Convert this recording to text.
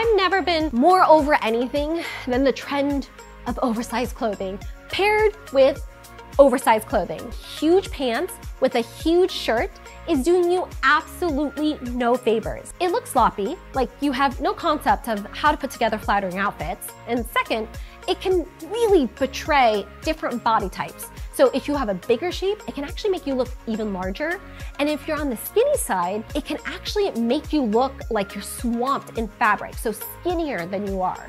I've never been more over anything than the trend of oversized clothing paired with oversized clothing. Huge pants with a huge shirt is doing you absolutely no favors. It looks sloppy, like you have no concept of how to put together flattering outfits. And second, it can really betray different body types. So if you have a bigger shape, it can actually make you look even larger. And if you're on the skinny side, it can actually make you look like you're swamped in fabric, so skinnier than you are.